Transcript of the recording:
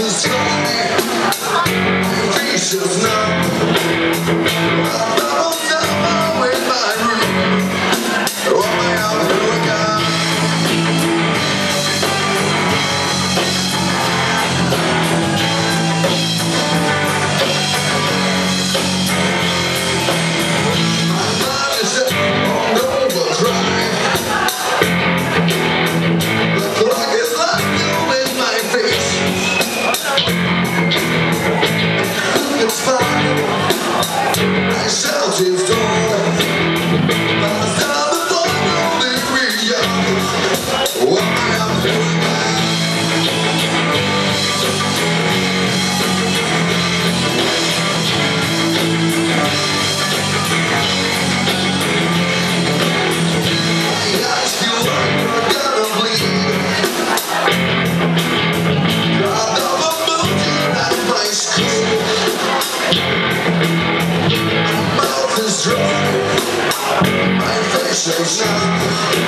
is trying Faces now I double down my way my so sharp.